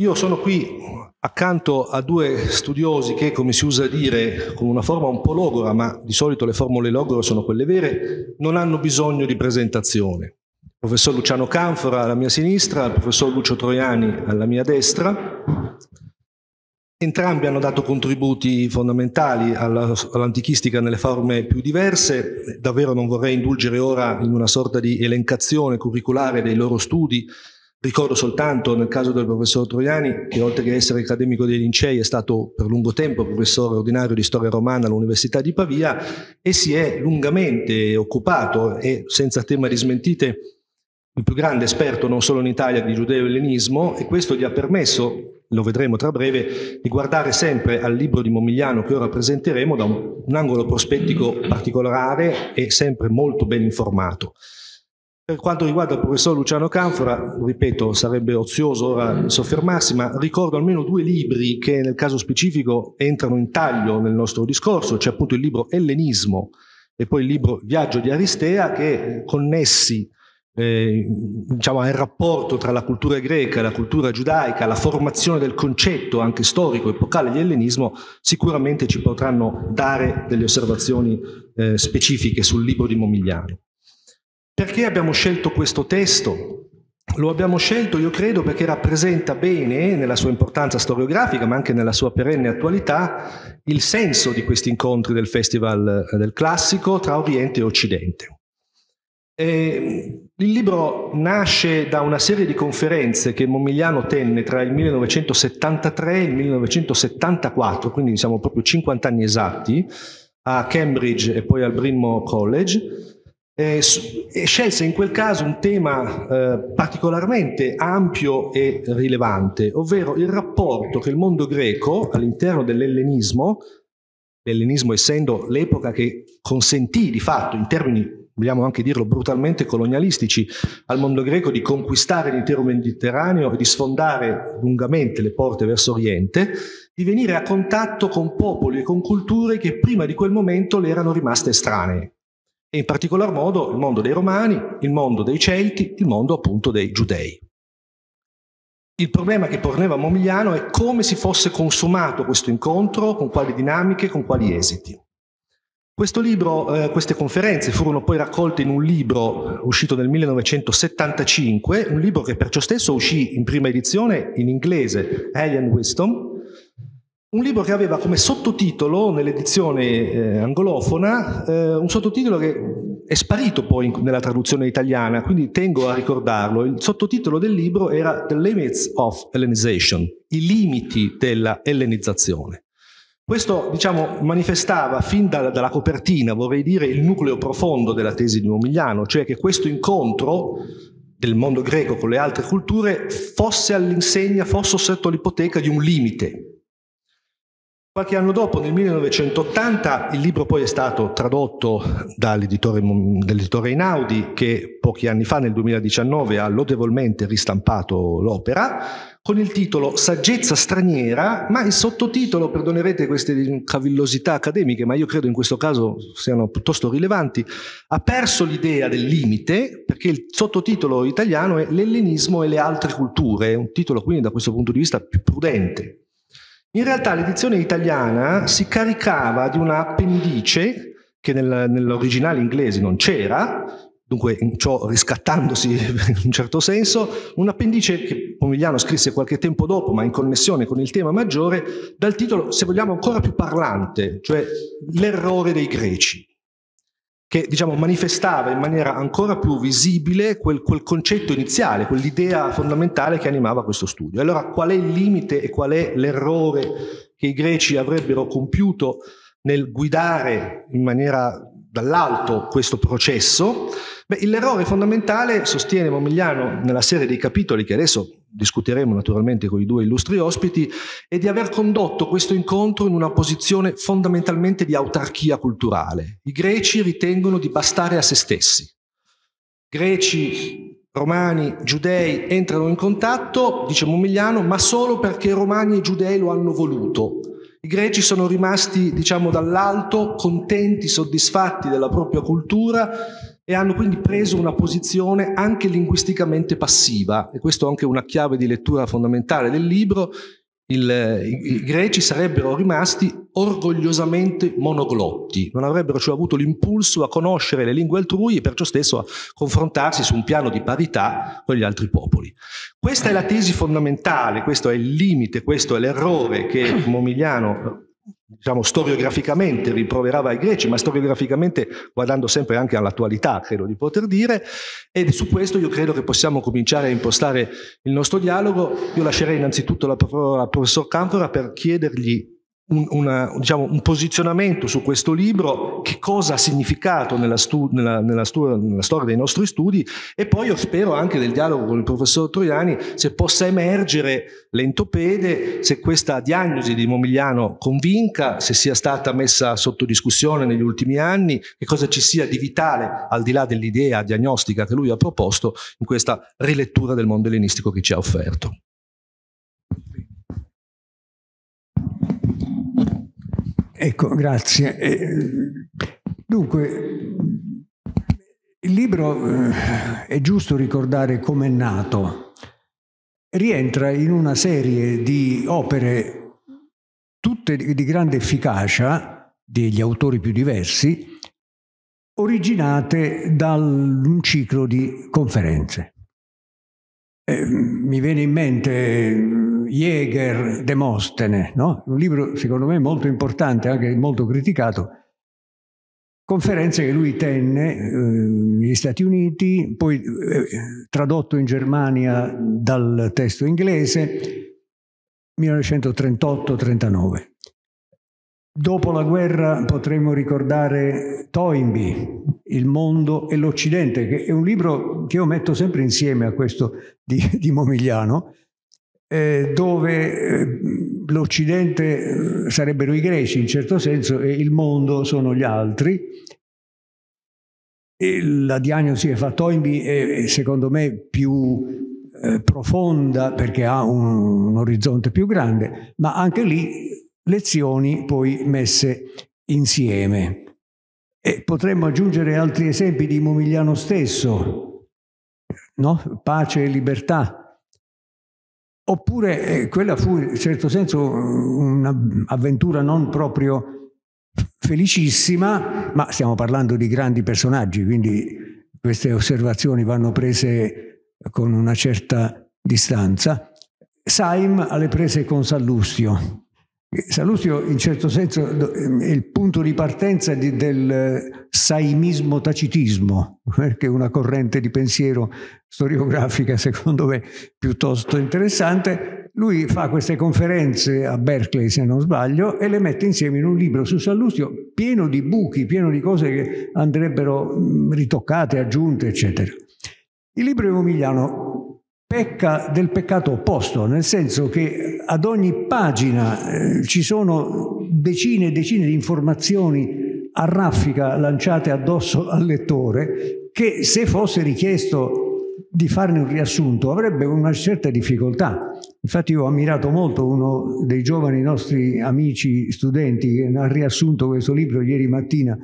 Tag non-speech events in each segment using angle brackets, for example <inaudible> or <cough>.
Io sono qui accanto a due studiosi che, come si usa dire, con una forma un po' logora, ma di solito le formule logore sono quelle vere, non hanno bisogno di presentazione. Il professor Luciano Canfora alla mia sinistra, il professor Lucio Troiani alla mia destra. Entrambi hanno dato contributi fondamentali all'antichistica nelle forme più diverse. Davvero non vorrei indulgere ora in una sorta di elencazione curriculare dei loro studi, Ricordo soltanto nel caso del professor Troiani che oltre che essere accademico dei Lincei è stato per lungo tempo professore ordinario di storia romana all'Università di Pavia e si è lungamente occupato e senza tema di smentite il più grande esperto non solo in Italia di giudeo-ellenismo e questo gli ha permesso, lo vedremo tra breve, di guardare sempre al libro di Momigliano che ora presenteremo da un, un angolo prospettico particolare e sempre molto ben informato. Per quanto riguarda il professor Luciano Canfora, ripeto, sarebbe ozioso ora soffermarsi, ma ricordo almeno due libri che nel caso specifico entrano in taglio nel nostro discorso, c'è appunto il libro Ellenismo e poi il libro Viaggio di Aristea che connessi eh, diciamo, al rapporto tra la cultura greca e la cultura giudaica, la formazione del concetto anche storico epocale di ellenismo, sicuramente ci potranno dare delle osservazioni eh, specifiche sul libro di Momigliano. Perché abbiamo scelto questo testo? Lo abbiamo scelto, io credo, perché rappresenta bene, nella sua importanza storiografica, ma anche nella sua perenne attualità, il senso di questi incontri del Festival eh, del Classico tra Oriente e Occidente. E il libro nasce da una serie di conferenze che Momigliano tenne tra il 1973 e il 1974, quindi siamo proprio 50 anni esatti, a Cambridge e poi al Bryn Mawr College, eh, scelse in quel caso un tema eh, particolarmente ampio e rilevante, ovvero il rapporto che il mondo greco all'interno dell'ellenismo, l'ellenismo essendo l'epoca che consentì di fatto, in termini, vogliamo anche dirlo brutalmente colonialistici, al mondo greco di conquistare l'intero Mediterraneo e di sfondare lungamente le porte verso Oriente, di venire a contatto con popoli e con culture che prima di quel momento le erano rimaste estranee e in particolar modo il mondo dei Romani, il mondo dei Celti, il mondo appunto dei Giudei. Il problema che poneva Momigliano è come si fosse consumato questo incontro, con quali dinamiche, con quali esiti. Questo libro, eh, queste conferenze furono poi raccolte in un libro uscito nel 1975, un libro che per ciò stesso uscì in prima edizione in inglese, Alien Wisdom, un libro che aveva come sottotitolo nell'edizione eh, angolofona eh, un sottotitolo che è sparito poi in, nella traduzione italiana, quindi tengo a ricordarlo. Il sottotitolo del libro era The Limits of Hellenization, i limiti della ellenizzazione. Questo, diciamo, manifestava fin da, dalla copertina, vorrei dire, il nucleo profondo della tesi di Momigliano, cioè che questo incontro del mondo greco con le altre culture fosse all'insegna, fosse sotto l'ipoteca di un limite, Qualche anno dopo, nel 1980, il libro poi è stato tradotto dall'editore, dall'editore Inaudi, che pochi anni fa, nel 2019, ha lodevolmente ristampato l'opera, con il titolo Saggezza straniera, ma il sottotitolo, perdonerete queste cavillosità accademiche, ma io credo in questo caso siano piuttosto rilevanti, ha perso l'idea del limite, perché il sottotitolo italiano è L'ellenismo e le altre culture, un titolo quindi da questo punto di vista più prudente. In realtà l'edizione italiana si caricava di una appendice che nel, nell'originale inglese non c'era, dunque ciò riscattandosi <laughs> in un certo senso, un appendice che Pomigliano scrisse qualche tempo dopo, ma in connessione con il tema maggiore, dal titolo, se vogliamo, ancora più parlante, cioè l'errore dei greci che diciamo, manifestava in maniera ancora più visibile quel, quel, concetto iniziale, quell'idea fondamentale che animava questo studio. Allora qual è il limite e qual è l'errore che i greci avrebbero compiuto nel guidare in maniera dall'alto questo processo? Beh, l'errore fondamentale, sostiene Momigliano nella serie dei capitoli che adesso discuteremo naturalmente con i due illustri ospiti, è di aver condotto questo incontro in una posizione fondamentalmente di autarchia culturale. I greci ritengono di bastare a se stessi. Greci, romani, giudei entrano in contatto, dice Momigliano, ma solo perché romani e giudei lo hanno voluto. I greci sono rimasti, diciamo, dall'alto, contenti, soddisfatti della propria cultura, e hanno quindi preso una posizione anche linguisticamente passiva, e questo è anche una chiave di lettura fondamentale del libro, il, i, i, greci sarebbero rimasti orgogliosamente monoglotti, non avrebbero cioè avuto l'impulso a conoscere le lingue altrui e perciò stesso a confrontarsi su un piano di parità con gli altri popoli. Questa è la tesi fondamentale, questo è il limite, questo è l'errore che Momigliano diciamo, storiograficamente rimproverava i greci, ma storiograficamente guardando sempre anche all'attualità, credo di poter dire, e su questo io credo che possiamo cominciare a impostare il nostro dialogo. Io lascerei innanzitutto la parola al professor Canfora per chiedergli un, una, diciamo, un, posizionamento su questo libro, che cosa ha significato nella, stu- nella, nella, stu- nella, storia dei nostri studi e poi io spero anche nel dialogo con il professor Troiani se possa emergere l'entopede, se questa diagnosi di Momigliano convinca, se sia stata messa sotto discussione negli ultimi anni, che cosa ci sia di vitale al di là dell'idea diagnostica che lui ha proposto in questa rilettura del mondo ellenistico che ci ha offerto. Ecco, grazie. Dunque, il libro eh, è giusto ricordare come è nato. Rientra in una serie di opere tutte di grande efficacia, degli autori più diversi, originate da un ciclo di conferenze. Eh, mi viene in mente Jäger, Demostene, no? un libro secondo me molto importante, anche molto criticato, conferenze che lui tenne eh, negli Stati Uniti, poi eh, tradotto in Germania dal testo inglese, 1938-39. Dopo la guerra potremmo ricordare Toynbee, Il mondo e l'Occidente, che è un libro che io metto sempre insieme a questo di, di Momigliano, eh, dove eh, l'Occidente eh, sarebbero i greci in certo senso e il mondo sono gli altri. E la diagnosi che fa Toynbee è secondo me più eh, profonda perché ha un, un orizzonte più grande, ma anche lì lezioni poi messe insieme. E potremmo aggiungere altri esempi di Momigliano stesso, no? pace e libertà, Oppure eh, quella fu in certo senso un'avventura non proprio felicissima, ma stiamo parlando di grandi personaggi, quindi queste osservazioni vanno prese con una certa distanza. Saim alle prese con Sallustio, Salustio in certo senso è il punto di partenza di, del saimismo tacitismo, <laughs> che è una corrente di pensiero storiografica secondo me piuttosto interessante. Lui fa queste conferenze a Berkeley, se non sbaglio, e le mette insieme in un libro su Sallustio pieno di buchi, pieno di cose che andrebbero ritoccate, aggiunte, eccetera. Il libro di Momigliano pecca del peccato opposto, nel senso che ad ogni pagina eh, ci sono decine e decine di informazioni a raffica lanciate addosso al lettore che se fosse richiesto di farne un riassunto avrebbe una certa difficoltà. Infatti io ho ammirato molto uno dei giovani nostri amici studenti che ha riassunto questo libro ieri mattina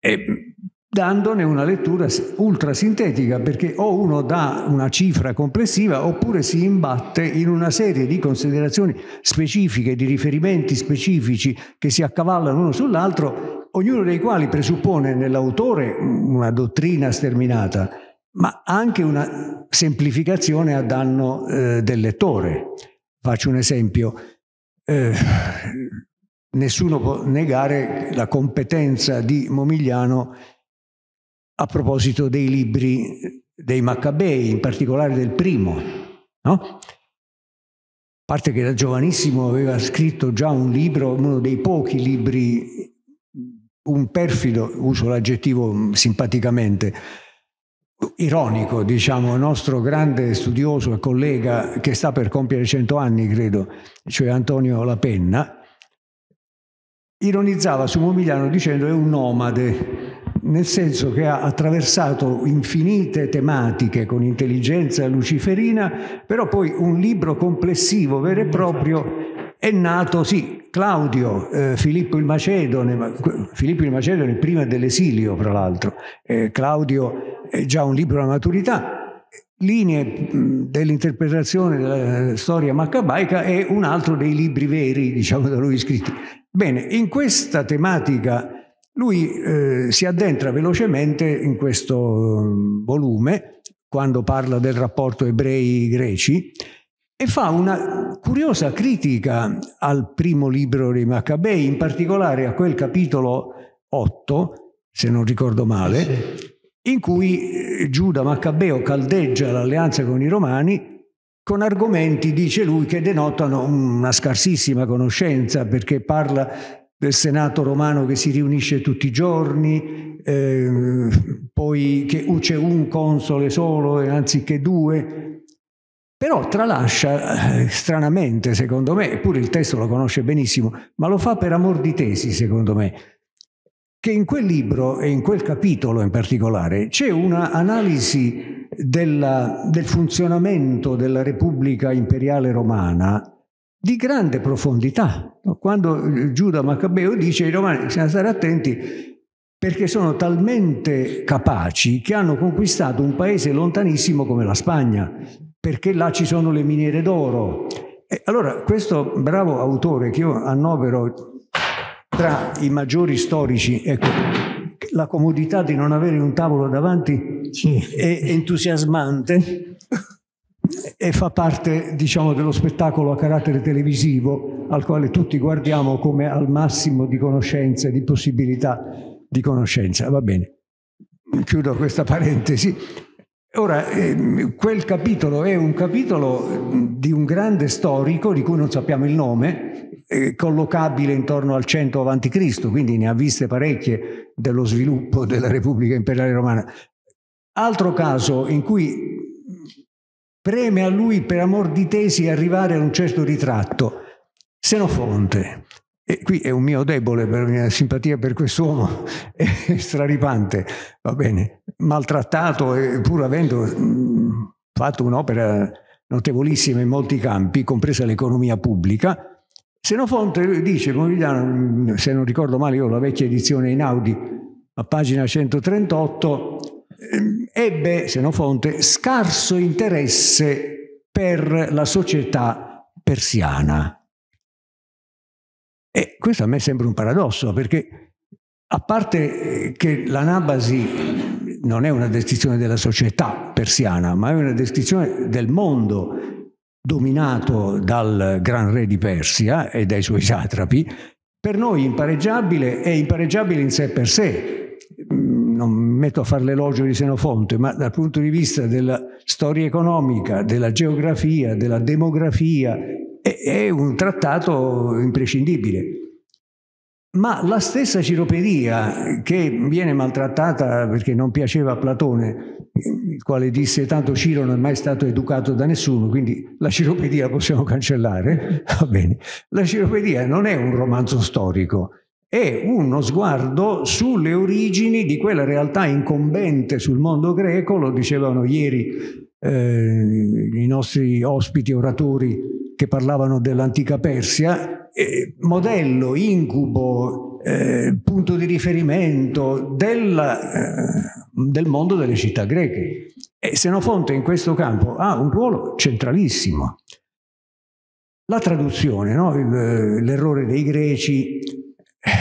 e dandone una lettura ultra sintetica, perché o uno dà una cifra complessiva oppure si imbatte in una serie di considerazioni specifiche, di riferimenti specifici che si accavallano uno sull'altro, ognuno dei quali presuppone nell'autore una dottrina sterminata, ma anche una semplificazione a danno eh, del lettore. Faccio un esempio. Eh, nessuno può negare la competenza di Momigliano a proposito dei libri dei Maccabei, in particolare del primo. No? A parte che da giovanissimo aveva scritto già un libro, uno dei pochi libri, un perfido, uso l'aggettivo simpaticamente, ironico, diciamo, nostro grande studioso e collega che sta per compiere cento anni, credo, cioè Antonio Lapenna, ironizzava su Momigliano dicendo è un nomade, nel senso che ha attraversato infinite tematiche con intelligenza luciferina, però poi un libro complessivo, vero e proprio, è nato, sì, Claudio, eh, Filippo il Macedone, Filippo il Macedone prima dell'esilio, fra l'altro, eh, Claudio è già un libro alla maturità, linee dell'interpretazione della storia maccabaica è un altro dei libri veri, diciamo, da lui scritti. Bene, in questa tematica lui eh, si addentra velocemente in questo volume, quando parla del rapporto ebrei-greci, e fa una curiosa critica al primo libro dei Maccabei, in particolare a quel capitolo 8, se non ricordo male, sì. in cui eh, Giuda Maccabeo caldeggia l'alleanza con i Romani con argomenti, dice lui, che denotano una scarsissima conoscenza, perché parla del Senato romano che si riunisce tutti i giorni, eh, poi che c'è un console solo anziché due, però tralascia, eh, stranamente secondo me, eppure il testo lo conosce benissimo, ma lo fa per amor di tesi secondo me, che in quel libro e in quel capitolo in particolare c'è un'analisi del funzionamento della Repubblica Imperiale Romana di grande profondità. Quando Giuda Maccabeo dice ai romani bisogna stare attenti perché sono talmente capaci che hanno conquistato un paese lontanissimo come la Spagna, perché là ci sono le miniere d'oro. E allora questo bravo autore che io annovero tra i maggiori storici, ecco, la comodità di non avere un tavolo davanti sì. è entusiasmante e fa parte, diciamo, dello spettacolo a carattere televisivo al quale tutti guardiamo come al massimo di conoscenza, di possibilità di conoscenza. Va bene, chiudo questa parentesi. Ora, eh, quel capitolo è un capitolo di un grande storico di cui non sappiamo il nome, eh, collocabile intorno al 100 a.C., quindi ne ha viste parecchie dello sviluppo della Repubblica Imperiale Romana. Altro caso in cui preme a lui per amor di tesi arrivare a un certo ritratto, Senofonte. E qui è un mio debole per la mia simpatia per quest'uomo, <laughs> è straripante, va bene, maltrattato pur avendo mh, fatto un'opera notevolissima in molti campi, compresa l'economia pubblica. Senofonte dice, se non ricordo male, io ho la vecchia edizione in Audi, a pagina 138, ehm, ebbe Senofonte scarso interesse per la società persiana. E questo a me sembra un paradosso, perché a parte che l'anabasi non è una descrizione della società persiana, ma è una descrizione del mondo dominato dal gran re di Persia e dai suoi satrapi, per noi impareggiabile è impareggiabile in sé per sé. Non metto a fare l'elogio di Senofonte, ma dal punto di vista della storia economica, della geografia, della demografia è un trattato imprescindibile. Ma la stessa ciropedia, che viene maltrattata perché non piaceva a Platone, il quale disse tanto Ciro non è mai stato educato da nessuno, quindi la ciropedia possiamo cancellare, <laughs> va bene. La ciropedia non è un romanzo storico, è uno sguardo sulle origini di quella realtà incombente sul mondo greco, lo dicevano ieri eh, i nostri ospiti oratori che parlavano dell'antica Persia, eh, modello, incubo, eh, punto di riferimento della, eh, del mondo delle città greche. E Senofonte in questo campo ha un ruolo centralissimo. La traduzione, no? l'errore dei greci, eh,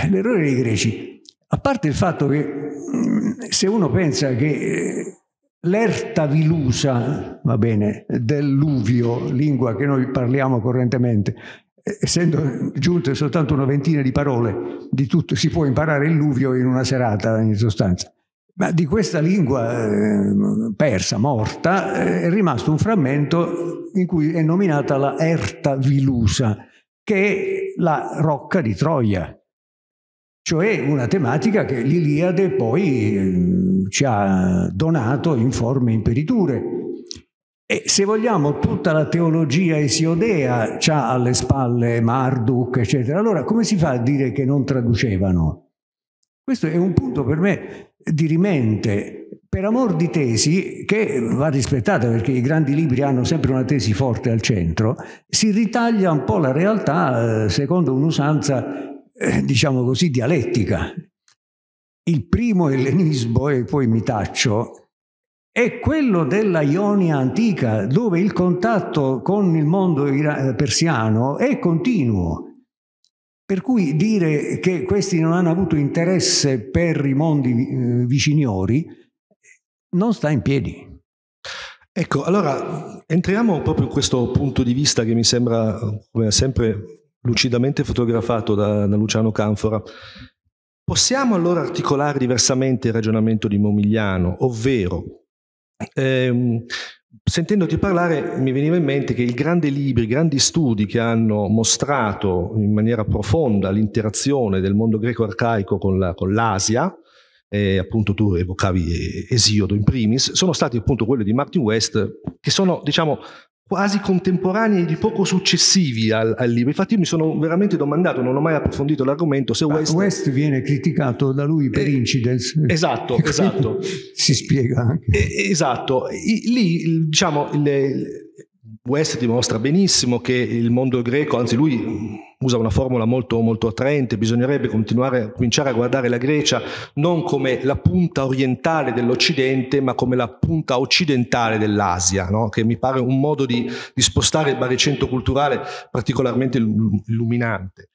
l'errore dei greci, a parte il fatto che mm, se uno pensa che eh, l'erta vilusa, va bene, dell'uvio, lingua che noi parliamo correntemente, essendo giunte soltanto una ventina di parole, di tutto si può imparare il luvio in una serata in sostanza. Ma di questa lingua eh, persa, morta, eh, è rimasto un frammento in cui è nominata la Erta Vilusa, che è la rocca di Troia, cioè una tematica che l'Iliade poi eh, ci ha donato in forme imperiture. E se vogliamo tutta la teologia esiodea ha alle spalle Marduk, eccetera, allora come si fa a dire che non traducevano? Questo è un punto per me dirimente, per amor di tesi, che va rispettata perché i grandi libri hanno sempre una tesi forte al centro, si ritaglia un po' la realtà eh, secondo un'usanza, eh, diciamo così, dialettica. Il primo ellenismo, e poi mi taccio, è quello della Ionia antica, dove il contatto con il mondo persiano è continuo. Per cui dire che questi non hanno avuto interesse per i mondi eh, viciniori non sta in piedi. Ecco, allora entriamo proprio in questo punto di vista che mi sembra, come sempre, lucidamente fotografato da, da Luciano Canfora. Possiamo allora articolare diversamente il ragionamento di Momigliano, ovvero, ehm, sentendoti parlare mi veniva in mente che i grandi libri, i grandi studi che hanno mostrato in maniera profonda l'interazione del mondo greco arcaico con, la, con l'Asia, eh, appunto tu evocavi Esiodo in primis, sono stati appunto quelli di Martin West, che sono diciamo quasi contemporanei di poco successivi al, al, libro. Infatti io mi sono veramente domandato, non ho mai approfondito l'argomento, se West... West viene criticato da lui per eh, incidents. Esatto, <laughs> esatto. si spiega anche. Eh, esatto. I, lì, diciamo, le, West dimostra benissimo che il mondo greco, anzi lui usa una formula molto, molto attraente, bisognerebbe cominciare a guardare la Grecia non come la punta orientale dell'Occidente, ma come la punta occidentale dell'Asia, no? che mi pare un modo di, di spostare il baricentro culturale particolarmente illuminante.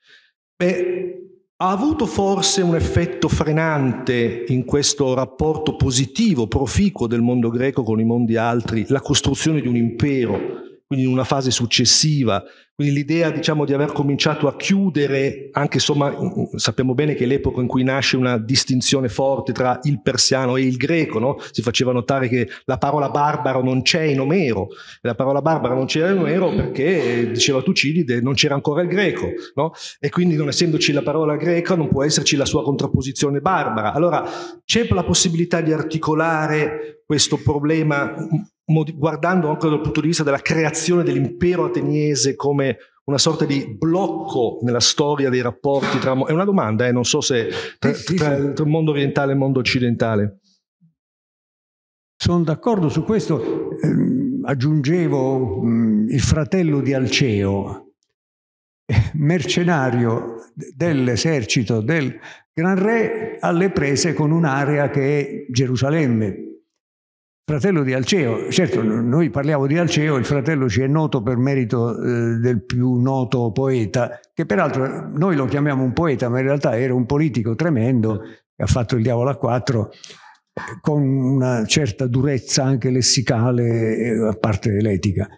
Beh, ha avuto forse un effetto frenante in questo rapporto positivo, proficuo del mondo greco con i mondi altri, la costruzione di un impero quindi in una fase successiva. Quindi l'idea diciamo, di aver cominciato a chiudere, anche insomma sappiamo bene che è l'epoca in cui nasce una distinzione forte tra il persiano e il greco, no? si faceva notare che la parola barbaro non c'è in Omero, la parola barbara non c'era in Omero perché, diceva Tucidide, non c'era ancora il greco, no? e quindi non essendoci la parola greca non può esserci la sua contrapposizione barbara. Allora c'è la possibilità di articolare questo problema guardando anche dal punto di vista della creazione dell'impero ateniese come una sorta di blocco nella storia dei rapporti tra... È una domanda, eh? non so se tra, tra, tra il mondo orientale e il mondo occidentale. Sono d'accordo su questo. Eh, aggiungevo il fratello di Alceo, mercenario dell'esercito del Gran Re alle prese con un'area che è Gerusalemme, fratello di Alceo. Certo, noi parliamo di Alceo, il fratello ci è noto per merito eh, del più noto poeta, che peraltro noi lo chiamiamo un poeta, ma in realtà era un politico tremendo che ha fatto il diavolo a quattro con una certa durezza anche lessicale, eh, a parte l'etica.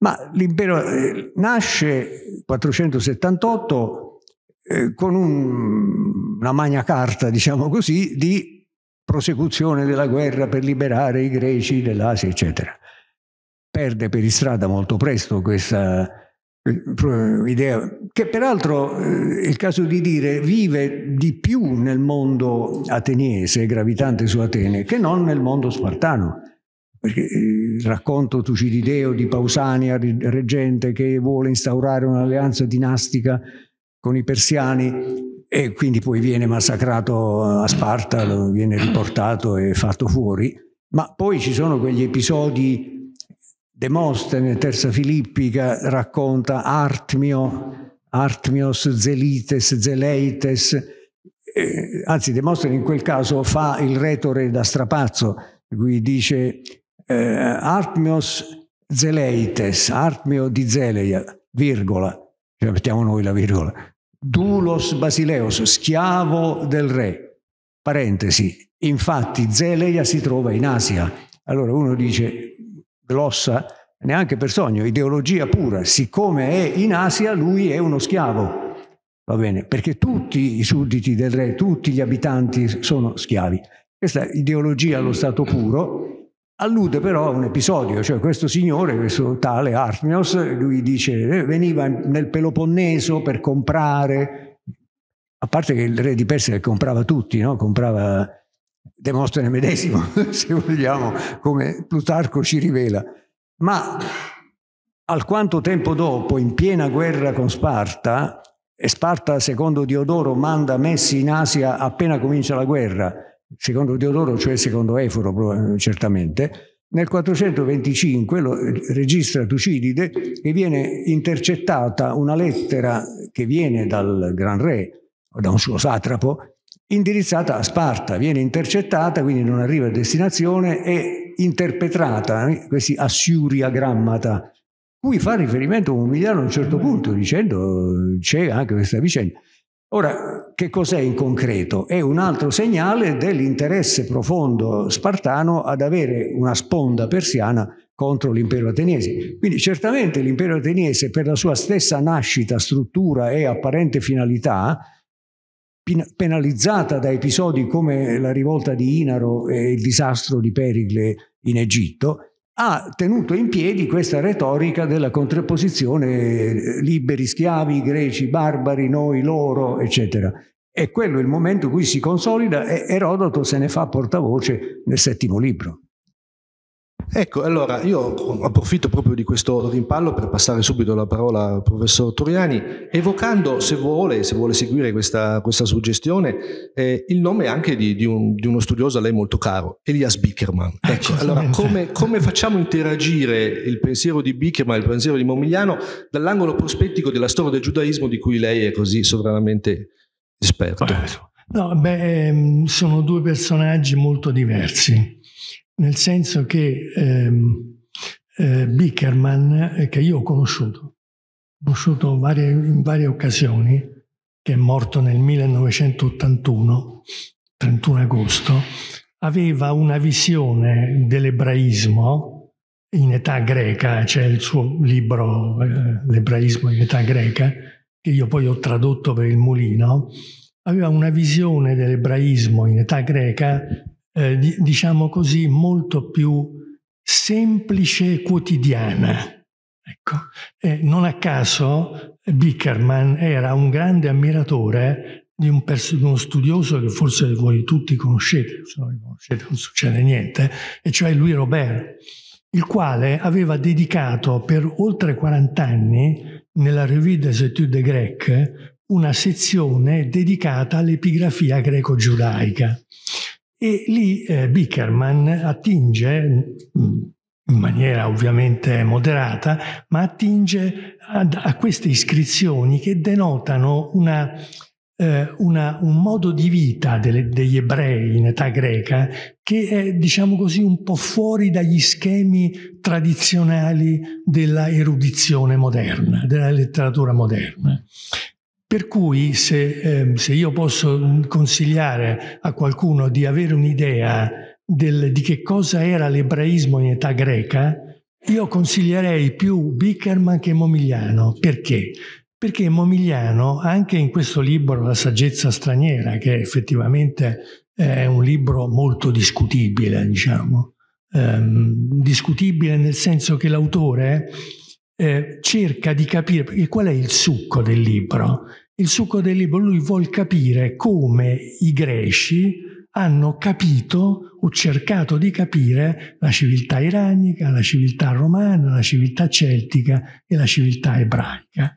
Ma l'impero eh, nasce 478 eh, con un, una magna carta, diciamo così, di prosecuzione della guerra per liberare i greci dell'Asia, eccetera. Perde per strada molto presto questa eh, idea, che peraltro eh, è il caso di dire vive di più nel mondo ateniese, gravitante su Atene, che non nel mondo spartano. Perché il racconto Tucidideo di Pausania, reggente, che vuole instaurare un'alleanza dinastica con i persiani, e quindi poi viene massacrato a Sparta, viene riportato e fatto fuori, ma poi ci sono quegli episodi Demostene, Terza Filippica racconta Artmio, Artmios, Zelites, Zeleites, eh, anzi Demostene in quel caso fa il retore da strapazzo, cui dice eh, Artmios Zeleites, Artmio di Zeleia, virgola, cioè mettiamo noi la virgola, Dulos Basileos, schiavo del re. Parentesi, infatti Zeleia si trova in Asia. Allora uno dice, glossa, neanche per sogno, ideologia pura, siccome è in Asia lui è uno schiavo. Va bene, perché tutti i sudditi del re, tutti gli abitanti sono schiavi. Questa ideologia allo stato puro Allude però a un episodio, cioè questo signore, questo tale Artmios, lui dice eh, veniva nel Peloponneso per comprare, a parte che il re di Persia comprava tutti, no? comprava Demostene medesimo, <laughs> se vogliamo, come Plutarco ci rivela, ma alquanto tempo dopo, in piena guerra con Sparta, e Sparta, secondo Diodoro, manda messi in Asia appena comincia la guerra, secondo Teodoro, cioè secondo Eforo certamente, nel 425 lo, registra Tucidide che viene intercettata una lettera che viene dal Gran Re o da un suo satrapo indirizzata a Sparta, viene intercettata, quindi non arriva a destinazione e interpretata, eh, questi Assyria grammata, cui fa riferimento Umiliano a un certo punto, dicendo c'è anche questa vicenda. Ora, che cos'è in concreto? È un altro segnale dell'interesse profondo spartano ad avere una sponda persiana contro l'impero ateniese. Quindi certamente l'impero ateniese per la sua stessa nascita, struttura e apparente finalità, penalizzata da episodi come la rivolta di Inaro e il disastro di Pericle in Egitto, ha tenuto in piedi questa retorica della contrapposizione liberi schiavi, greci barbari, noi loro, eccetera. E quello è il momento in cui si consolida e Erodoto se ne fa portavoce nel settimo libro. Ecco, allora io approfitto proprio di questo rimpallo per passare subito la parola al professor Toriani, evocando, se vuole, se vuole seguire questa, questa suggestione, eh, il nome anche di, di, un, di, uno studioso a lei molto caro, Elias Bickerman. Ecco, allora come, come, facciamo interagire il pensiero di Bickerman e il pensiero di Momigliano dall'angolo prospettico della storia del giudaismo di cui lei è così sovranamente esperto? No, beh, ehm, sono due personaggi molto diversi nel senso che ehm, eh, Bickerman, eh, che io ho conosciuto, ho conosciuto varie, in varie occasioni, che è morto nel 1981, 31 agosto, aveva una visione dell'ebraismo in età greca, c'è il suo libro eh, L'ebraismo in età greca, che io poi ho tradotto per il mulino, aveva una visione dell'ebraismo in età greca eh, diciamo così, molto più semplice e quotidiana. Ecco. Eh, non a caso Bickerman era un grande ammiratore di, un pers- uno studioso che forse voi tutti conoscete, se non conoscete non succede niente, e cioè Louis Robert, il quale aveva dedicato per oltre 40 anni nella Revue des études grecques una sezione dedicata all'epigrafia greco-giudaica. E lì eh, Bickerman attinge mm, in maniera ovviamente moderata, ma attinge a, a queste iscrizioni che denotano una, eh, una, un modo di vita delle, degli ebrei in età greca che è, diciamo così, un po' fuori dagli schemi tradizionali della erudizione moderna, della letteratura moderna. Per cui se, eh, se, io posso consigliare a qualcuno di avere un'idea del, di che cosa era l'ebraismo in età greca, io consiglierei più Bickerman che Momigliano. Perché? Perché Momigliano, anche in questo libro La saggezza straniera, che effettivamente è un libro molto discutibile, diciamo, ehm, discutibile nel senso che l'autore eh, cerca di capire, qual è il succo del libro? Il succo del libro, lui vuol capire come i greci hanno capito o cercato di capire la civiltà iranica, la civiltà romana, la civiltà celtica e la civiltà ebraica.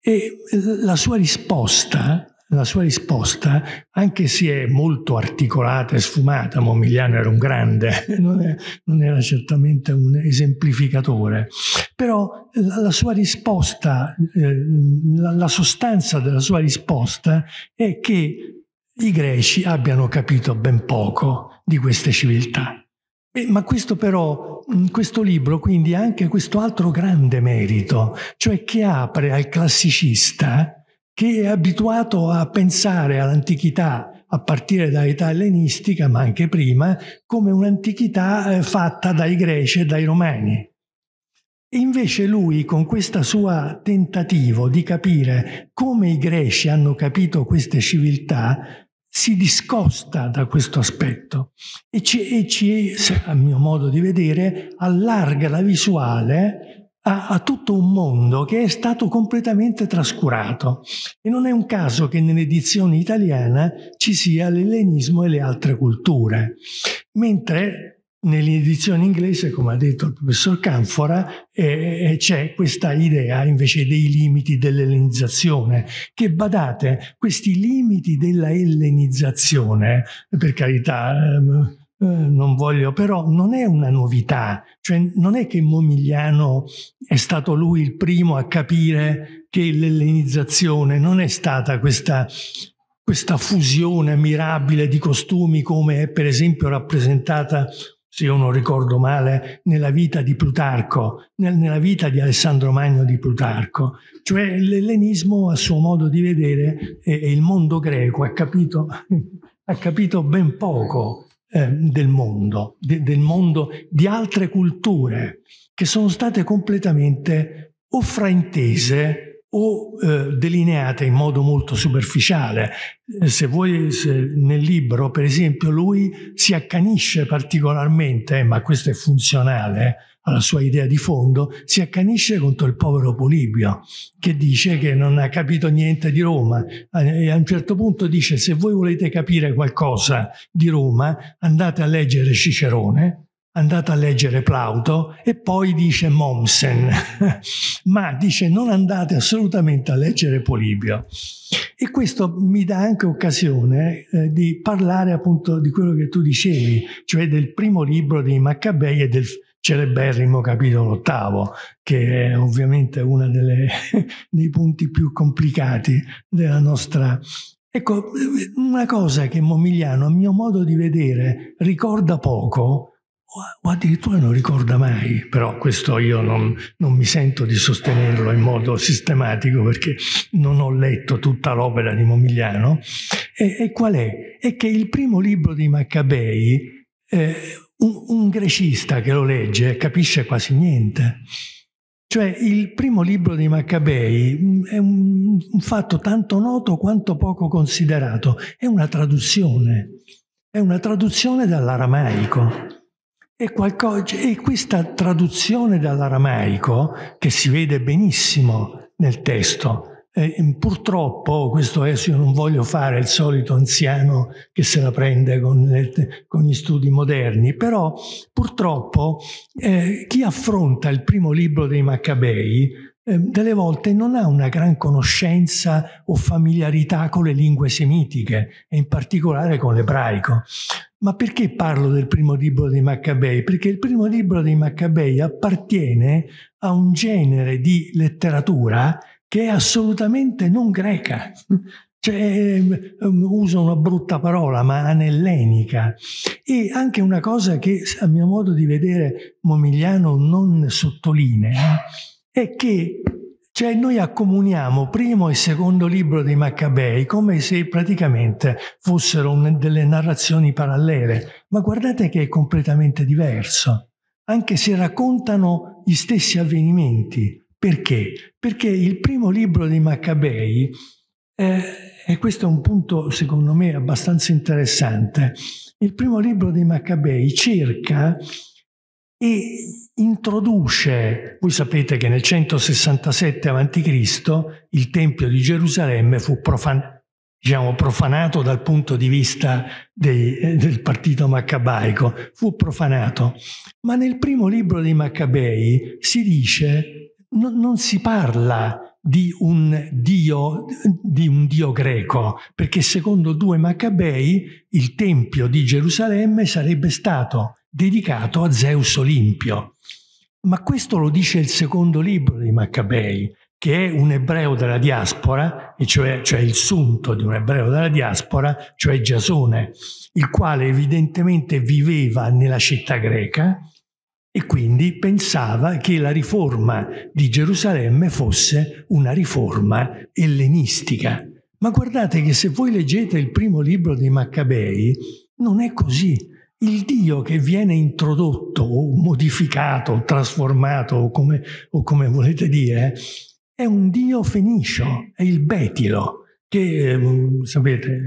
E la sua risposta la sua risposta, anche se è molto articolata e sfumata, Momigliano era un grande, <laughs> non, è, non era certamente un esemplificatore, però la, la sua risposta, eh, la, la sostanza della sua risposta è che i greci abbiano capito ben poco di queste civiltà. Eh, ma questo però, questo libro, quindi ha anche questo altro grande merito, cioè che apre al classicista che è abituato a pensare all'antichità a partire dall'età ellenistica, ma anche prima, come un'antichità eh, fatta dai greci e dai romani. E invece lui, con questo suo tentativo di capire come i greci hanno capito queste civiltà, si discosta da questo aspetto e ci, e ci, a mio modo di vedere, allarga la visuale a, a, tutto un mondo che è stato completamente trascurato. E non è un caso che nell'edizione italiana ci sia l'ellenismo e le altre culture, mentre Nell'edizione inglese, come ha detto il professor Canfora, eh, c'è questa idea invece dei limiti dell'ellenizzazione, che badate, questi limiti della ellenizzazione, per carità, ehm, eh, non voglio, però non è una novità, cioè non è che Momigliano è stato lui il primo a capire che l'ellenizzazione non è stata questa questa fusione mirabile di costumi come è per esempio rappresentata se io non ricordo male, nella vita di Plutarco, nella vita di Alessandro Magno di Plutarco. Cioè l'ellenismo a suo modo di vedere e il mondo greco ha capito, <laughs> ha capito ben poco eh, del mondo, de, del mondo di altre culture che sono state completamente o fraintese o eh, delineate in modo molto superficiale. Eh, se voi se nel libro, per esempio, lui si accanisce particolarmente, eh, ma questo è funzionale alla sua idea di fondo, si accanisce contro il povero Polibio, che dice che non ha capito niente di Roma e a un certo punto dice se voi volete capire qualcosa di Roma andate a leggere Cicerone, andate a leggere Plauto e poi dice Mommsen, <laughs> ma dice non andate assolutamente a leggere Polibio. E questo mi dà anche occasione eh, di parlare appunto di quello che tu dicevi, cioè del primo libro dei Maccabei e del celeberrimo capitolo ottavo, che è ovviamente uno <laughs> dei punti più complicati della nostra Ecco, una cosa che Momigliano, a mio modo di vedere, ricorda poco o addirittura non ricorda mai, però questo io non, non, mi sento di sostenerlo in modo sistematico perché non ho letto tutta l'opera di Momigliano. E, e qual è? È che il primo libro di Maccabei, eh, un, un grecista che lo legge capisce quasi niente. Cioè il primo libro di Maccabei mm, è un, un fatto tanto noto quanto poco considerato, è una traduzione, è una traduzione dall'aramaico. E, qualcosa, e questa traduzione dall'aramaico, che si vede benissimo nel testo, eh, purtroppo, questo adesso io non voglio fare il solito anziano che se la prende con, le, con gli studi moderni, però purtroppo eh, chi affronta il primo libro dei Maccabei eh, delle volte non ha una gran conoscenza o familiarità con le lingue semitiche e in particolare con l'ebraico. Ma perché parlo del primo libro dei Maccabei? Perché il primo libro dei Maccabei appartiene a un genere di letteratura che è assolutamente non greca. Cioè, ehm, uso una brutta parola, ma anellenica. E anche una cosa che, a mio modo di vedere, Momigliano non sottolinea, è che cioè noi accomuniamo primo e secondo libro dei Maccabei come se praticamente fossero un, delle narrazioni parallele, ma guardate che è completamente diverso, anche se raccontano gli stessi avvenimenti. Perché? Perché il primo libro dei Maccabei, eh, e questo è un punto secondo me abbastanza interessante, il primo libro dei Maccabei cerca e introduce, voi sapete che nel 167 a.C. il Tempio di Gerusalemme fu profan- diciamo, profanato dal punto di vista dei, del partito maccabaico, fu profanato, ma nel primo libro dei Maccabei si dice, no, non si parla di un dio, di un dio greco, perché secondo due Maccabei il Tempio di Gerusalemme sarebbe stato dedicato a Zeus Olimpio. Ma questo lo dice il secondo libro di Maccabei, che è un ebreo della diaspora, cioè, cioè il sunto di un ebreo della diaspora, cioè Giasone, il quale evidentemente viveva nella città greca e quindi pensava che la riforma di Gerusalemme fosse una riforma ellenistica. Ma guardate che se voi leggete il primo libro di Maccabei, non è così il Dio che viene introdotto o modificato trasformato o come, o come volete dire, è un Dio fenicio, è il Betilo, che mm, sapete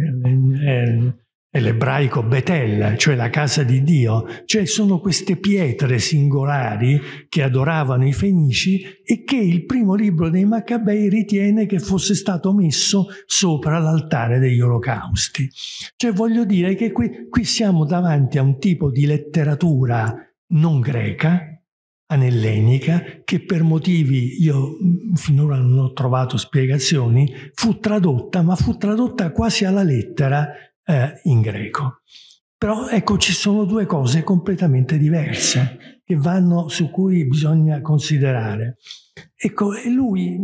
è, è l'ebraico Betel, cioè la casa di Dio, cioè sono queste pietre singolari che adoravano i fenici e che il primo libro dei Maccabei ritiene che fosse stato messo sopra l'altare degli olocausti. Cioè voglio dire che qui, qui siamo davanti a un tipo di letteratura non greca, anellenica, che per motivi, io finora non ho trovato spiegazioni, fu tradotta, ma fu tradotta quasi alla lettera eh, in greco. Però ecco, ci sono due cose completamente diverse che vanno, su cui bisogna considerare. Ecco, e lui,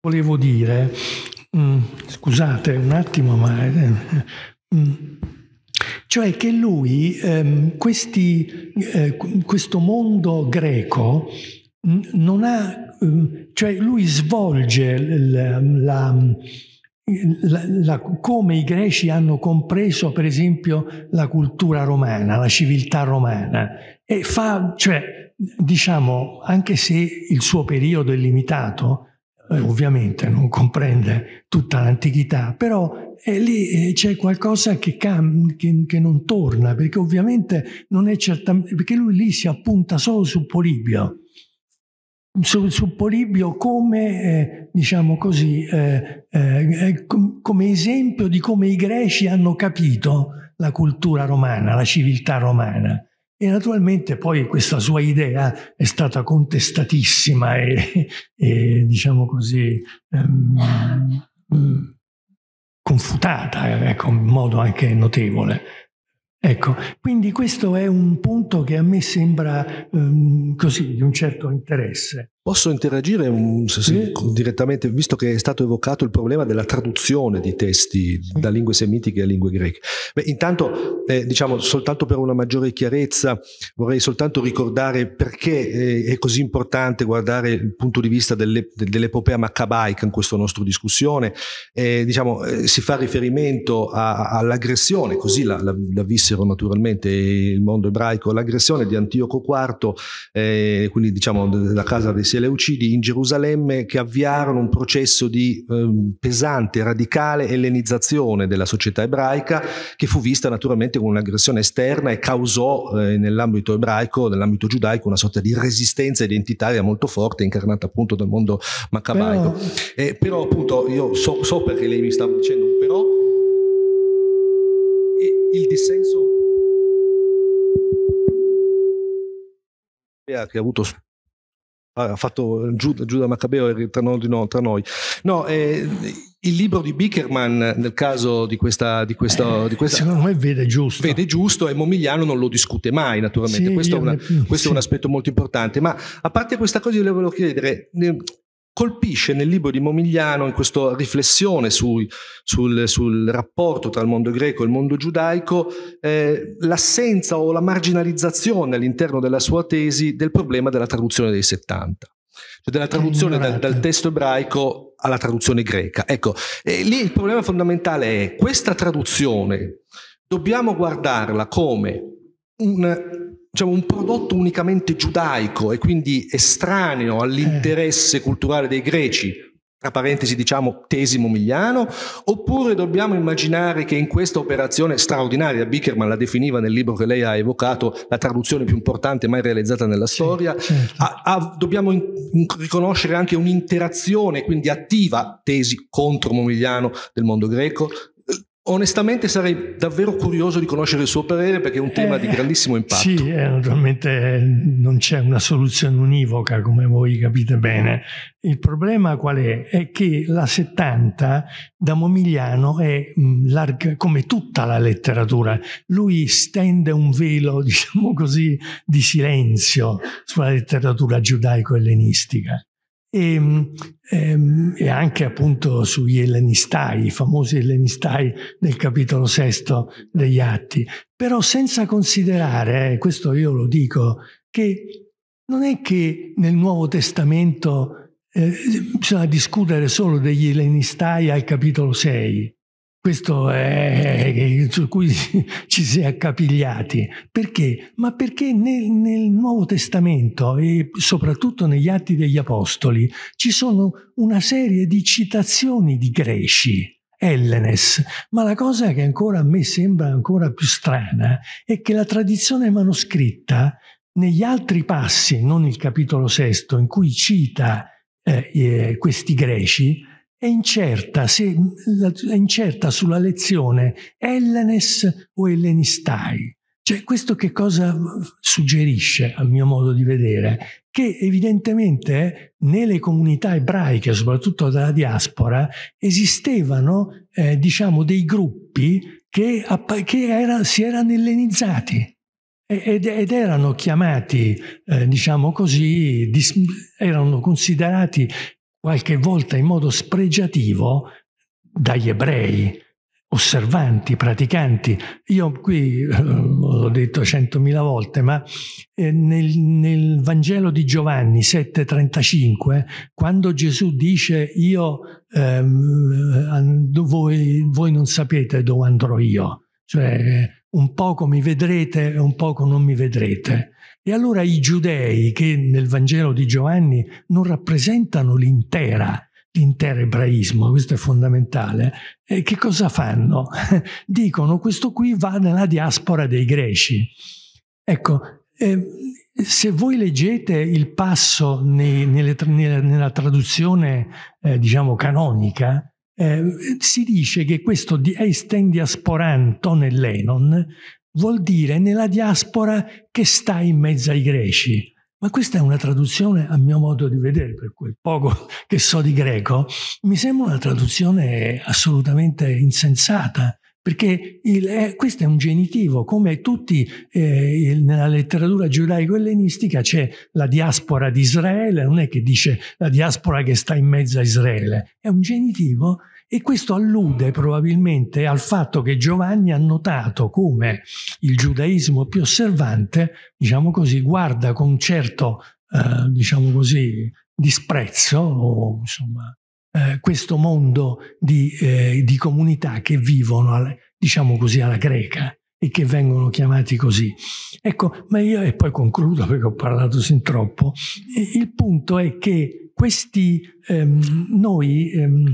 volevo dire, mh, mm, scusate un attimo, ma... Eh, mh, cioè che lui, ehm, questi, eh, questo mondo greco, non ha, cioè lui svolge la, la la, la, come i greci hanno compreso, per esempio, la cultura romana, la civiltà romana, e fa, cioè, diciamo, anche se il suo periodo è limitato, eh, ovviamente non comprende tutta l'antichità, però eh, lì c'è qualcosa che, cam- che, che, non torna, perché ovviamente non è certamente, perché lui lì si appunta solo su Polibio su, su Polibio come, eh, diciamo così, eh, eh, come esempio di come i greci hanno capito la cultura romana, la civiltà romana. E naturalmente poi questa sua idea è stata contestatissima e, e diciamo così, ehm, confutata, ecco, in modo anche notevole. Ecco, quindi questo è un punto che a me sembra um, così di un certo interesse. Posso interagire um, se, se, direttamente, visto che è stato evocato il problema della traduzione di testi da lingue semitiche a lingue greche. Beh, intanto, eh, diciamo, soltanto per una maggiore chiarezza, vorrei soltanto ricordare perché eh, è così importante guardare il punto di vista delle, dell'epopea maccabaica in questa nostra discussione. Eh, diciamo, eh, si fa riferimento a, all'aggressione, così la, la, la, vissero naturalmente il mondo ebraico, l'aggressione di Antioco IV, eh, quindi diciamo della casa dei Seleucidi in Gerusalemme che avviarono un processo di eh, pesante, radicale ellenizzazione della società ebraica che fu vista naturalmente come un'aggressione esterna e causò eh, nell'ambito ebraico, nell'ambito giudaico, una sorta di resistenza identitaria molto forte incarnata appunto dal mondo macabaico. Però, eh, però appunto io so, so perché lei mi stava dicendo un però il dissenso che ha avuto ha fatto Giuda, Giuda Maccabeo tra noi, tra noi. No, eh, il libro di Bickerman nel caso di questa, di questa, di questa secondo me vede giusto vede giusto e Momigliano non lo discute mai naturalmente sì, questo, è, una, questo sì. è un aspetto molto importante ma a parte questa cosa io le volevo chiedere colpisce nel libro di Momigliano in questa riflessione sui, sul, sul, rapporto tra il mondo greco e il mondo giudaico eh, l'assenza o la marginalizzazione all'interno della sua tesi del problema della traduzione dei 70 cioè della traduzione dal, dal, testo ebraico alla traduzione greca. Ecco lì il problema fondamentale è questa traduzione dobbiamo guardarla come un diciamo, un prodotto unicamente giudaico e quindi estraneo all'interesse culturale dei greci, tra parentesi diciamo tesimo miliano, oppure dobbiamo immaginare che in questa operazione straordinaria, Bickerman la definiva nel libro che lei ha evocato, la traduzione più importante mai realizzata nella storia, sì, certo. a, a, dobbiamo in, in, riconoscere anche un'interazione, quindi attiva, tesi contro Momigliano del mondo greco, Onestamente sarei davvero curioso di conoscere il suo parere perché è un tema eh, di grandissimo impatto. Sì, eh, naturalmente non c'è una soluzione univoca come voi capite bene. Il problema qual è? È che la 70 da Momigliano è mm, larga come tutta la letteratura. Lui stende un velo, <laughs> diciamo così, di silenzio sulla letteratura giudaico-ellenistica e, ehm, e, anche appunto sugli ellenistai, i famosi ellenistai del capitolo sesto degli Atti, però senza considerare, eh, questo io lo dico, che non è che nel Nuovo Testamento eh, bisogna discutere solo degli ellenistai al capitolo 6, questo è su cui <laughs> ci si è accapigliati. Perché? Ma perché nel, nel, Nuovo Testamento e soprattutto negli Atti degli Apostoli ci sono una serie di citazioni di greci. Ellenes. Ma la cosa che ancora a me sembra ancora più strana è che la tradizione manoscritta negli altri passi, non il capitolo sesto, in cui cita eh, eh, questi greci, è incerta, se, è incerta sulla lezione Ellenes o Ellenistai. Cioè, questo che cosa suggerisce, a mio modo di vedere? Che evidentemente nelle comunità ebraiche, soprattutto della diaspora, esistevano, eh, diciamo, dei gruppi che, che era, si erano ellenizzati ed, ed erano chiamati, eh, diciamo così, dis, erano considerati qualche volta in modo spregiativo dagli ebrei osservanti, praticanti. Io qui eh, l'ho detto centomila volte, ma eh, nel, nel, Vangelo di Giovanni 7:35, quando Gesù dice io, ehm, voi, voi non sapete dove andrò io, cioè un poco mi vedrete e un poco non mi vedrete. E allora i giudei che nel Vangelo di Giovanni non rappresentano l'intera l'intero ebraismo, questo è fondamentale, e che cosa fanno? <laughs> Dicono questo qui va nella diaspora dei greci. Ecco, eh, se voi leggete il passo nei, nelle, nella traduzione, eh, diciamo, canonica, eh, si dice che questo di eisten diasporan tonellenon vuol dire nella diaspora che sta in mezzo ai greci. Ma questa è una traduzione, a mio modo di vedere, per quel poco <laughs> che so di greco, mi sembra una traduzione assolutamente insensata, perché il, eh, questo è un genitivo, come tutti eh, nella letteratura giudaico-ellenistica c'è la diaspora di Israele, non è che dice la diaspora che sta in mezzo a Israele, è un genitivo e questo allude probabilmente al fatto che Giovanni ha notato come il giudaismo più osservante, diciamo così, guarda con un certo, eh, diciamo così, disprezzo o insomma eh, questo mondo di, eh, di, comunità che vivono, diciamo così, alla greca e che vengono chiamati così. Ecco, ma io, e poi concludo perché ho parlato sin troppo, il punto è che questi, ehm, noi, ehm,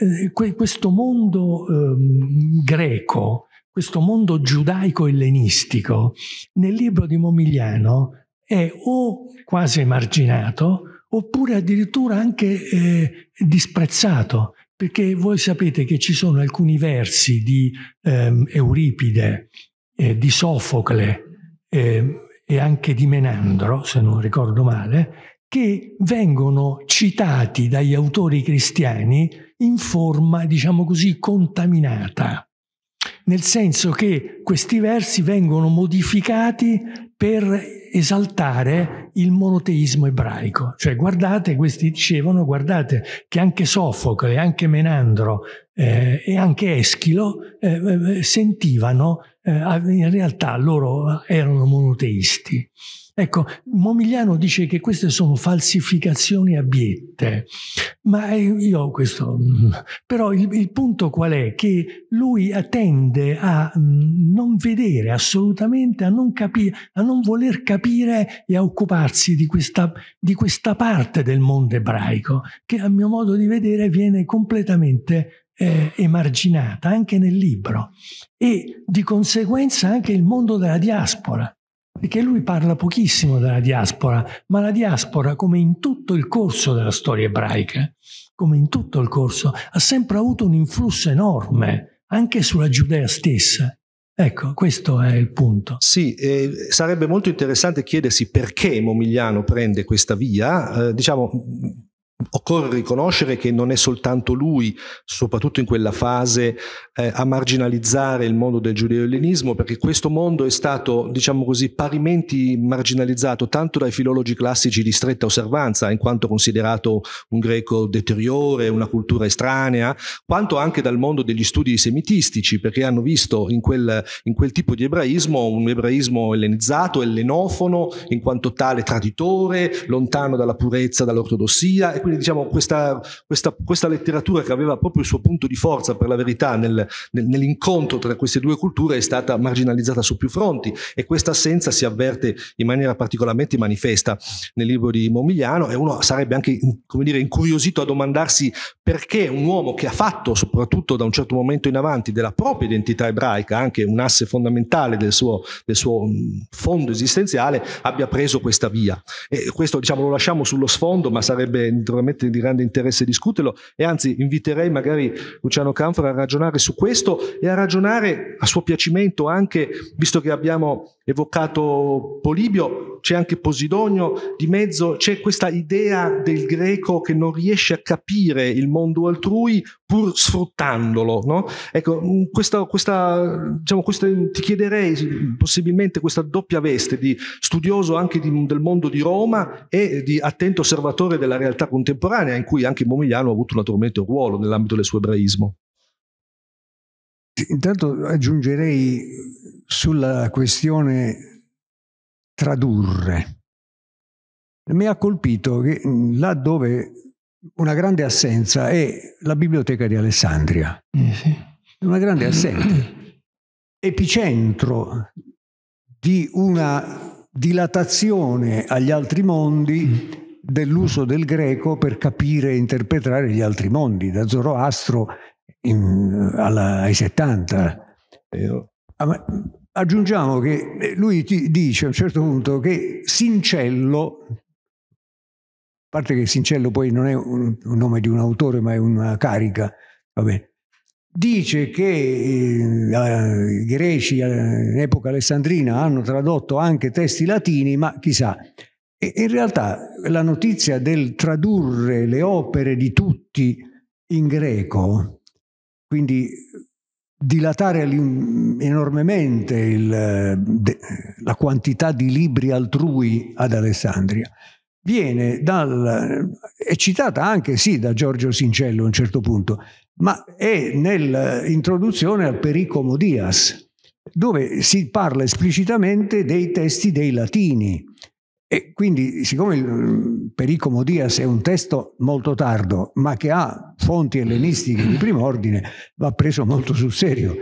eh, questo mondo ehm, greco, questo mondo giudaico-ellenistico, nel libro di Momigliano è o quasi emarginato oppure addirittura anche eh, disprezzato, perché voi sapete che ci sono alcuni versi di ehm, Euripide, eh, di Sofocle eh, e anche di Menandro, se non ricordo male, che vengono citati dagli autori cristiani in forma, diciamo così, contaminata, nel senso che questi versi vengono modificati per esaltare il monoteismo ebraico. Cioè guardate, questi dicevano, guardate che anche Sofocle, anche Menandro eh, e anche Eschilo eh, eh sentivano, eh, in realtà loro erano monoteisti. Ecco, Momigliano dice che queste sono falsificazioni abiette, ma io questo... Mm, però il, il punto qual è? Che lui tende a mm, non vedere assolutamente, a non, capire, a non voler capire e a occuparsi di questa, di questa parte del mondo ebraico, che a mio modo di vedere viene completamente eh, emarginata anche nel libro e di conseguenza anche il mondo della diaspora perché lui parla pochissimo della diaspora, ma la diaspora, come in tutto il corso della storia ebraica, come in tutto il corso, ha sempre avuto un influsso enorme anche sulla Giudea stessa. Ecco, questo è il punto. Sì, eh, sarebbe molto interessante chiedersi perché Momigliano prende questa via. Eh, diciamo, Occorre riconoscere che non è soltanto lui, soprattutto in quella fase, eh, a marginalizzare il mondo del giudeo-ellenismo, perché questo mondo è stato, diciamo così, parimenti marginalizzato tanto dai filologi classici di stretta osservanza, in quanto considerato un greco deteriore, una cultura estranea, quanto anche dal mondo degli studi semitistici, perché hanno visto in quel, in quel tipo di ebraismo un ebraismo ellenizzato, ellenofono, in quanto tale traditore, lontano dalla purezza, dall'ortodossia, e quindi diciamo questa, questa, questa, letteratura che aveva proprio il suo punto di forza per la verità nel, nel, nell'incontro tra queste due culture è stata marginalizzata su più fronti e questa assenza si avverte in maniera particolarmente manifesta nel libro di Momigliano e uno sarebbe anche come dire, incuriosito a domandarsi perché un uomo che ha fatto soprattutto da un certo momento in avanti della propria identità ebraica anche un asse fondamentale del suo, del suo fondo esistenziale abbia preso questa via. E questo diciamo, lo lasciamo sullo sfondo, ma sarebbe naturalmente di grande interesse discuterlo e anzi inviterei magari Luciano Canfora a ragionare su questo e a ragionare a suo piacimento anche, visto che abbiamo evocato Polibio, c'è anche Posidonio di mezzo, c'è questa idea del greco che non riesce a capire il mondo altrui pur sfruttandolo. No? Ecco, questa, questa, diciamo, questa, ti chiederei possibilmente questa doppia veste di studioso anche di, del mondo di Roma e di attento osservatore della realtà contemporanea, in cui anche Momigliano ha avuto naturalmente un ruolo nell'ambito del suo ebraismo. Intanto aggiungerei sulla questione tradurre. Mi ha colpito che là dove una grande assenza è la biblioteca di Alessandria. Eh sì. Una grande assenza. Epicentro di una dilatazione agli altri mondi dell'uso del greco per capire e interpretare gli altri mondi, da Zoroastro in, alla, ai 70. Ah, aggiungiamo che eh, lui dice a un certo punto che Sincello, parte che Sincello poi non è un, un nome di un autore ma è una carica, dice che eh, i greci in epoca alessandrina hanno tradotto anche testi latini, ma chissà. E in realtà la notizia del tradurre le opere di tutti in greco, quindi dilatare enormemente il, de, la quantità di libri altrui ad Alessandria viene dal, è citata anche sì da Giorgio Sincello a un certo punto, ma è nell'introduzione al Pericomo Dias, dove si parla esplicitamente dei testi dei latini. E quindi, siccome il Pericomo Dias è un testo molto tardo, ma che ha fonti ellenistiche di primo ordine, va preso molto sul serio.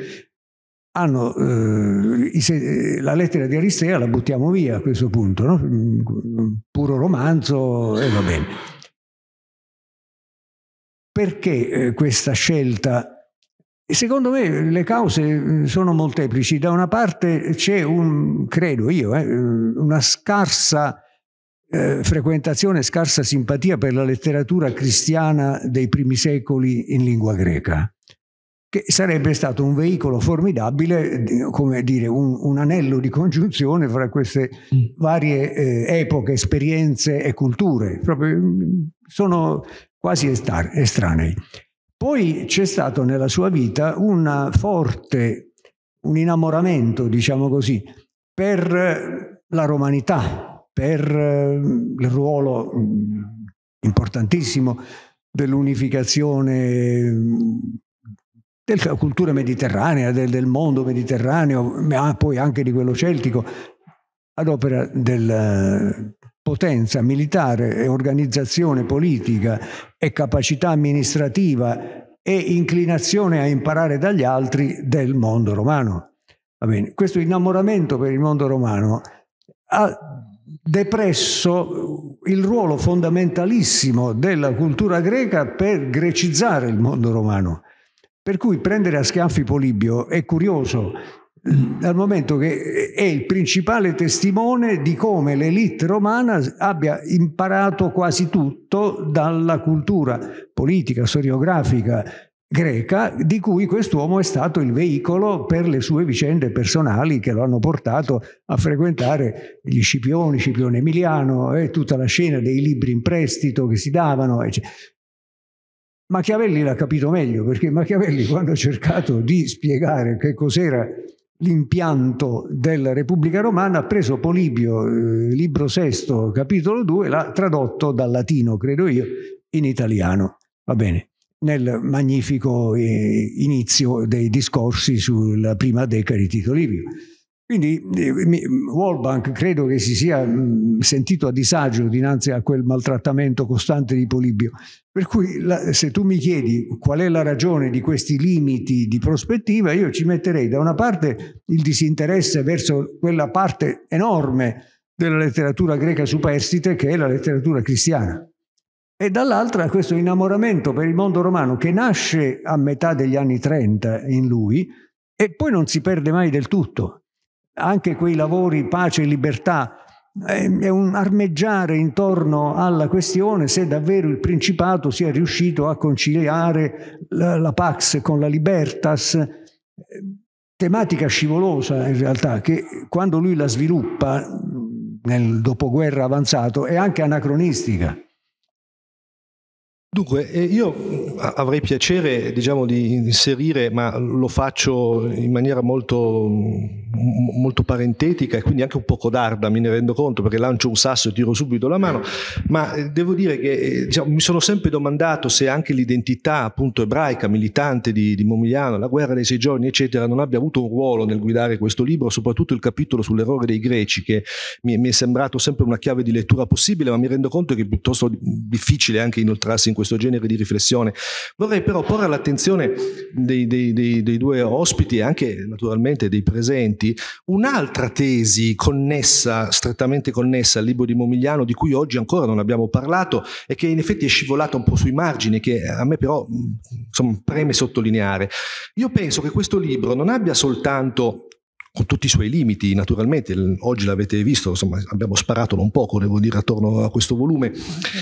Hanno, eh, la lettera di Aristea la buttiamo via a questo punto, no? puro romanzo e va bene. Perché eh, questa scelta Secondo me le cause sono molteplici. Da una parte c'è un, credo io, eh, una scarsa eh, frequentazione, scarsa simpatia per la letteratura cristiana dei primi secoli in lingua greca, che sarebbe stato un veicolo formidabile, come dire, un, un anello di congiunzione fra queste mm. varie eh, epoche, esperienze e culture. Proprio, sono quasi estranei. Poi c'è stato nella sua vita un forte, un innamoramento, diciamo così, per la romanità, per eh, il ruolo mm, importantissimo dell'unificazione mm, della cultura mediterranea, del, del, mondo mediterraneo, ma poi anche di quello celtico, ad opera della potenza militare e organizzazione politica e capacità amministrativa e inclinazione a imparare dagli altri del mondo romano. Questo innamoramento per il mondo romano ha depresso il ruolo fondamentalissimo della cultura greca per grecizzare il mondo romano. Per cui prendere a schiaffi Polibio è curioso, dal momento che è il principale testimone di come l'elite romana abbia imparato quasi tutto dalla cultura politica, storiografica greca, di cui quest'uomo è stato il veicolo per le sue vicende personali che lo hanno portato a frequentare gli Scipioni, Scipione Emiliano e tutta la scena dei libri in prestito che si davano. Eccetera. Machiavelli l'ha capito meglio perché Machiavelli <laughs> quando ha cercato di spiegare che cos'era l'impianto della Repubblica Romana, ha preso Polibio, eh, libro sesto, capitolo 2, l'ha tradotto dal latino, credo io, in italiano. Va bene, nel magnifico eh, inizio dei discorsi sulla prima deca di Tito Livio. Quindi eh, Wallbank credo che si sia sentito a disagio dinanzi a quel maltrattamento costante di Polibio. Per cui la, se tu mi chiedi qual è la ragione di questi limiti di prospettiva, io ci metterei da una parte il disinteresse verso quella parte enorme della letteratura greca superstite che è la letteratura cristiana. E dall'altra questo innamoramento per il mondo romano che nasce a metà degli anni 30 in lui e poi non si perde mai del tutto anche quei lavori pace e libertà è un armeggiare intorno alla questione se davvero il Principato sia riuscito a conciliare la, la Pax con la Libertas, tematica scivolosa in realtà che quando lui la sviluppa nel dopoguerra avanzato è anche anacronistica. Dunque, eh, io avrei piacere diciamo, di inserire, ma lo faccio in maniera molto, molto, parentetica e quindi anche un po' codarda, me ne rendo conto, perché lancio un sasso e tiro subito la mano, ma eh, devo dire che eh, diciamo, mi sono sempre domandato se anche l'identità appunto ebraica, militante di, di Momigliano, la guerra dei sei giorni, eccetera, non abbia avuto un ruolo nel guidare questo libro, soprattutto il capitolo sull'errore dei greci, che mi, mi è sembrato sempre una chiave di lettura possibile, ma mi rendo conto che è piuttosto difficile anche inoltrarsi in questo genere di riflessione. Vorrei però porre all'attenzione dei, dei, dei, dei due ospiti e anche naturalmente dei presenti un'altra tesi connessa, strettamente connessa al libro di Momigliano, di cui oggi ancora non abbiamo parlato e che in effetti è scivolata un po' sui margini, che a me però insomma, preme sottolineare. Io penso che questo libro non abbia soltanto con tutti i suoi limiti, naturalmente, oggi l'avete visto, insomma, abbiamo sparato non poco, devo dire, attorno a questo volume,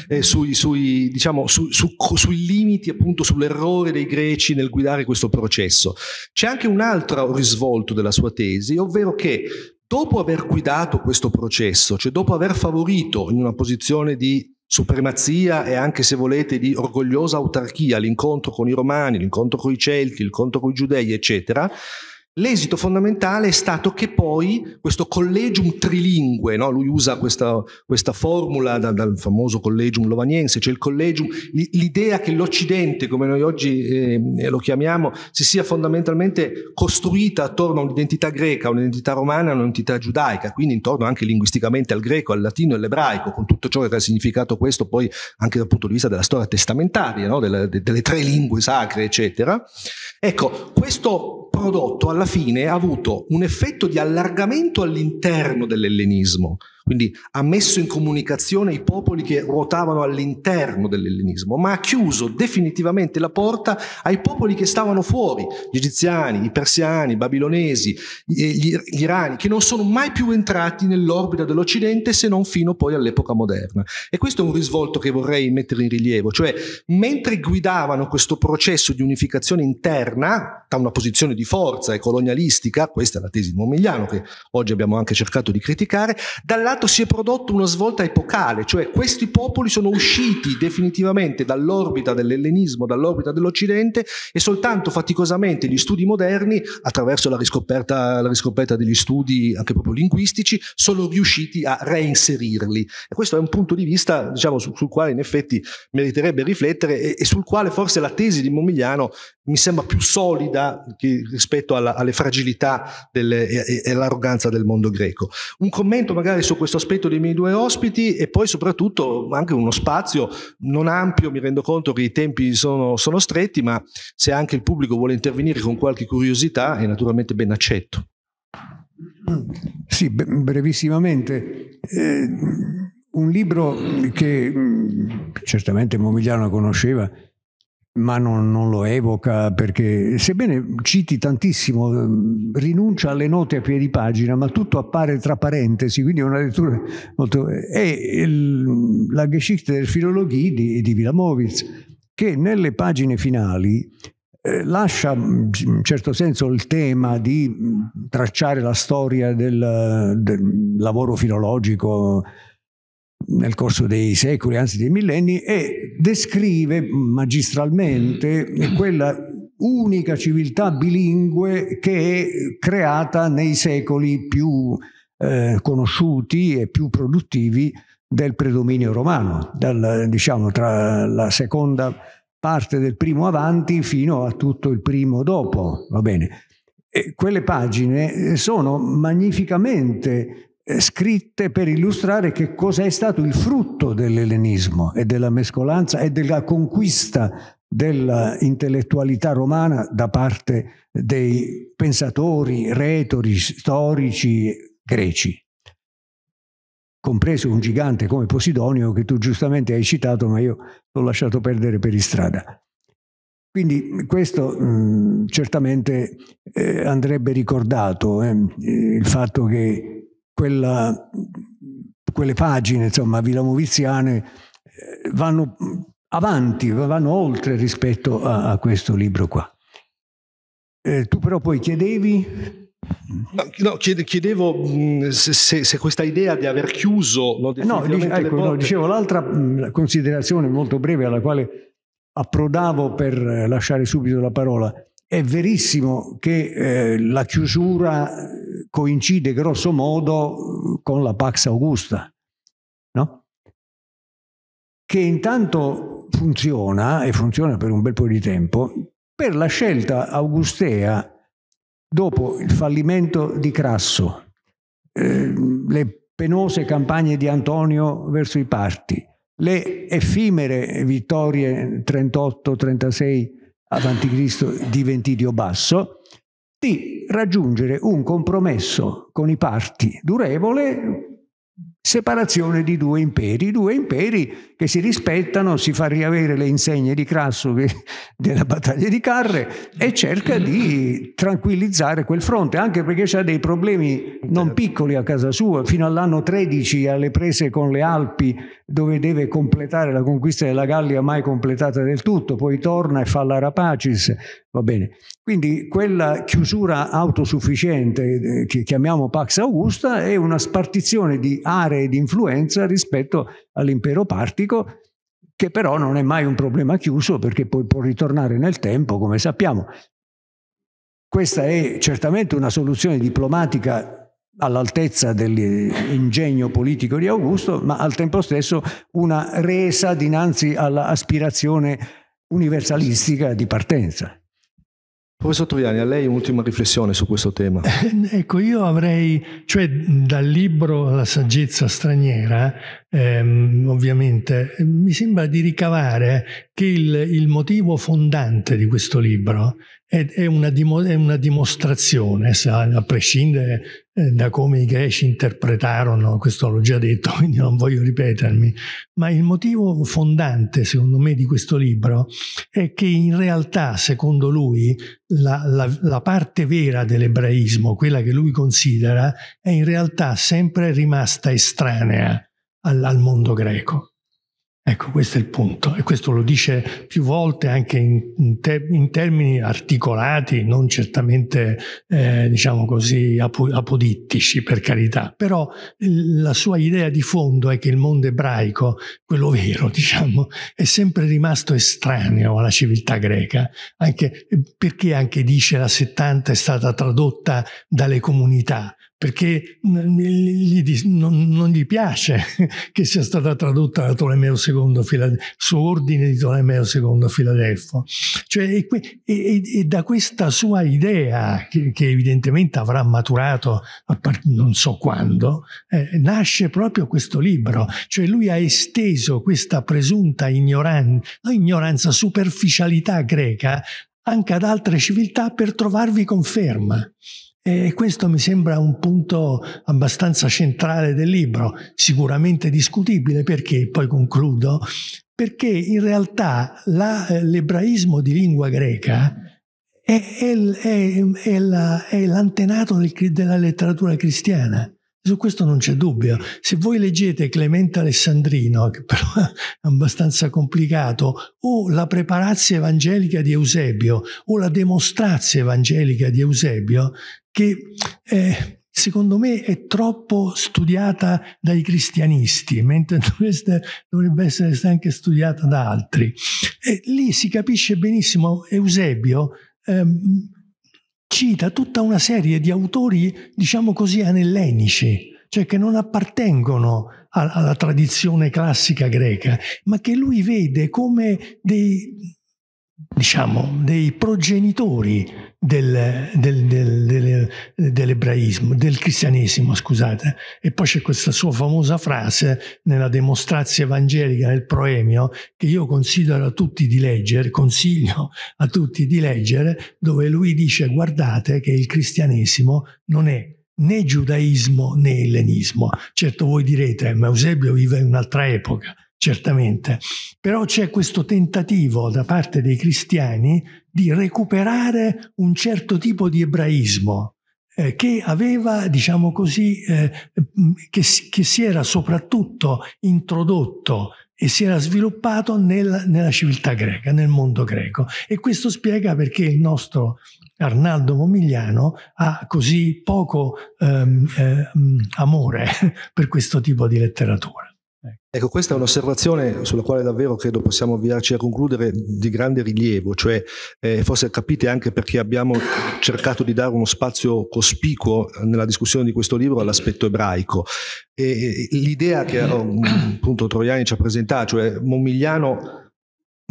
eh, sui, sui, diciamo, su, su, sui limiti, appunto, sull'errore dei greci nel guidare questo processo. C'è anche un altro risvolto della sua tesi, ovvero che dopo aver guidato questo processo, cioè dopo aver favorito in una posizione di supremazia e anche se volete di orgogliosa autarchia l'incontro con i romani, l'incontro con i celti, l'incontro con i giudei, eccetera, L'esito fondamentale è stato che poi questo collegium trilingue, no? lui usa questa, questa formula da, dal famoso collegium lovaniense, cioè il collegium, l'idea che l'Occidente, come noi oggi eh, lo chiamiamo, si sia fondamentalmente costruita attorno a un'identità greca, un'identità romana, un'identità giudaica, quindi intorno anche linguisticamente al greco, al latino e all'ebraico, con tutto ciò che ha significato questo poi anche dal punto di vista della storia testamentaria, no? delle, delle tre lingue sacre, eccetera. Ecco, questo prodotto alla fine ha avuto un effetto di allargamento all'interno dell'ellenismo, quindi ha messo in comunicazione i popoli che ruotavano all'interno dell'ellenismo, ma ha chiuso definitivamente la porta ai popoli che stavano fuori, gli egiziani, i persiani, i babilonesi, gli, gli irani, che non sono mai più entrati nell'orbita dell'Occidente se non fino poi all'epoca moderna. E questo è un risvolto che vorrei mettere in rilievo, cioè mentre guidavano questo processo di unificazione interna da una posizione di forza e colonialistica, questa è la tesi di Momigliano che oggi abbiamo anche cercato di criticare, dall'altra lato si è prodotto una svolta epocale, cioè questi popoli sono usciti definitivamente dall'orbita dell'ellenismo, dall'orbita dell'Occidente e soltanto faticosamente gli studi moderni, attraverso la riscoperta, la riscoperta degli studi anche proprio linguistici, sono riusciti a reinserirli. E questo è un punto di vista diciamo, sul, sul quale in effetti meriterebbe riflettere e, e, sul quale forse la tesi di Momigliano mi sembra più solida rispetto alla, alle fragilità delle, e, e all'arroganza del mondo greco. Un commento magari su questo aspetto dei miei due ospiti e poi soprattutto anche uno spazio non ampio, mi rendo conto che i tempi sono, sono stretti, ma se anche il pubblico vuole intervenire con qualche curiosità è naturalmente ben accetto. Sì, brevissimamente. Eh, un libro che mm, certamente Momigliano conosceva, ma non, non, lo evoca perché, sebbene citi tantissimo, ehm, rinuncia alle note a piedi pagina, ma tutto appare tra parentesi, quindi è una lettura molto... è il, la Geschichte der Philologie di, di Wilamowitz, che nelle pagine finali eh, lascia in un certo senso il tema di tracciare la storia del, del lavoro filologico nel corso dei secoli, anzi dei millenni, e descrive magistralmente quella unica civiltà bilingue che è creata nei secoli più eh, conosciuti e più produttivi del predominio romano, dal, diciamo tra la seconda parte del primo avanti fino a tutto il primo dopo, va bene. E quelle pagine sono magnificamente scritte per illustrare che cosa è stato il frutto dell'ellenismo e della mescolanza e della conquista dell'intellettualità romana da parte dei pensatori, retori, storici greci, compreso un gigante come Posidonio che tu giustamente hai citato, ma io l'ho lasciato perdere per strada. Quindi questo mh, certamente eh, andrebbe ricordato, eh, il fatto che quella, quelle pagine, insomma, vilamoviziane eh, vanno avanti, vanno oltre rispetto a, a questo libro qua. Eh, tu però poi chiedevi... No, chiedevo se, se, questa idea di aver chiuso no, ecco, no, dicevo l'altra considerazione molto breve alla quale approdavo per lasciare subito la parola. È verissimo che eh, la chiusura coincide grosso modo con la Pax Augusta, no? che intanto funziona, e funziona per un bel po' di tempo, per la scelta augustea dopo il fallimento di Crasso, eh, le penose campagne di Antonio verso i parti, le effimere vittorie 38-36 a.C. di Ventidio Basso, di raggiungere un compromesso con i parti durevole separazione di due imperi, due imperi che si rispettano, si fa riavere le insegne di Crasso che, <laughs> della battaglia di Carre e cerca di tranquillizzare quel fronte, anche perché ha dei problemi non piccoli a casa sua, fino all'anno 13 alle prese con le Alpi dove deve completare la conquista della Gallia mai completata del tutto, poi torna e fa la Rapacis, va bene. Quindi quella chiusura autosufficiente eh, che chiamiamo Pax Augusta è una spartizione di aree di influenza rispetto all'impero partico che però non è mai un problema chiuso perché poi può ritornare nel tempo, come sappiamo. Questa è certamente una soluzione diplomatica all'altezza dell'ingegno politico di Augusto, ma al tempo stesso una resa dinanzi all'aspirazione universalistica di partenza. Professor Troiani, a lei un'ultima riflessione su questo tema. <laughs> ecco, io avrei, cioè dal libro La saggezza straniera, ehm, ovviamente, mi sembra di ricavare che il, il motivo fondante di questo libro è, è, una, è una, dimostrazione, a prescindere eh, da come i greci interpretarono, questo l'ho già detto, <laughs> quindi non voglio ripetermi, ma il motivo fondante, secondo me, di questo libro è che in realtà, secondo lui, la, la, la parte vera dell'ebraismo, quella che lui considera, è in realtà sempre rimasta estranea al, al mondo greco. Ecco, questo è il punto e questo lo dice più volte anche in, te, in termini articolati, non certamente, eh, diciamo così, ap- apodittici, per carità, però la sua idea di fondo è che il mondo ebraico, quello vero, <laughs> diciamo, è sempre rimasto estraneo alla civiltà greca, anche perché anche dice la 70 è stata tradotta dalle comunità, perché non, non, gli piace <laughs> che sia stata tradotta da Tolomeo II su ordine di Tolomeo II Filadelfo. Cioè, e, e, e, da questa sua idea, che, che evidentemente avrà maturato part- non so quando, eh, nasce proprio questo libro. Cioè lui ha esteso questa presunta ignoranza, ignoranza superficialità greca anche ad altre civiltà per trovarvi conferma. E questo mi sembra un punto abbastanza centrale del libro, sicuramente discutibile perché, poi concludo, perché in realtà la, eh, l'ebraismo di lingua greca è, è, è, è la, l'antenato del, della letteratura cristiana. Su questo non c'è dubbio. Se voi leggete Clemente Alessandrino, che però <laughs> è abbastanza complicato, o la preparazia evangelica di Eusebio o la demostrazia evangelica di Eusebio, che eh, secondo me è troppo studiata dai cristianisti, mentre <laughs> dovrebbe essere anche studiata da altri. E lì si capisce benissimo Eusebio. Ehm, cita tutta una serie di autori, diciamo così, anellenici, cioè che non appartengono alla tradizione classica greca, ma che lui vede come dei, diciamo, dei progenitori del, del, del, dell'ebraismo, del cristianesimo, scusate. E poi c'è questa sua famosa frase nella Demostrazia Evangelica, nel Proemio, che io considero a tutti di leggere, consiglio a tutti di leggere, dove lui dice guardate che il cristianesimo non è né giudaismo né ellenismo. Certo voi direte, ma Eusebio vive in un'altra epoca certamente, però c'è questo tentativo da parte dei cristiani di recuperare un certo tipo di ebraismo eh, che aveva, diciamo così, eh, che, che, si era soprattutto introdotto e si era sviluppato nel, nella civiltà greca, nel mondo greco. E questo spiega perché il nostro Arnaldo Momigliano ha così poco ehm, eh, amore <laughs> per questo tipo di letteratura. Ecco, questa è un'osservazione sulla quale davvero credo possiamo avviarci a concludere di grande rilievo, cioè eh, forse capite anche perché abbiamo cercato di dare uno spazio cospicuo nella discussione di questo libro all'aspetto ebraico. E, l'idea che appunto Troiani ci ha presentato, cioè Momigliano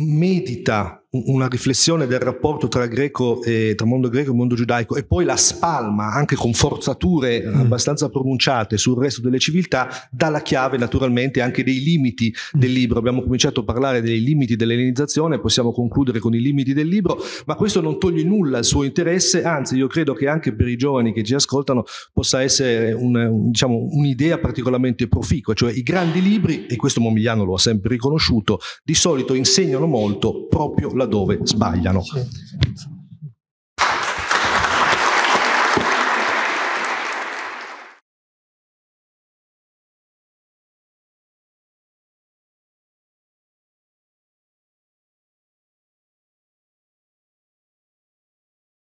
medita una riflessione del rapporto tra, greco e, tra mondo greco e mondo giudaico e poi la spalma anche con forzature mm. abbastanza pronunciate sul resto delle civiltà, dà la chiave naturalmente anche dei limiti mm. del libro. Abbiamo cominciato a parlare dei limiti dell'elenizzazione, possiamo concludere con i limiti del libro, ma questo non toglie nulla al suo interesse, anzi io credo che anche per i giovani che ci ascoltano possa essere un, un, diciamo, un'idea particolarmente proficua, cioè i grandi libri, e questo Momigliano lo ha sempre riconosciuto, di solito insegnano molto proprio la laddove sbagliano. Sì.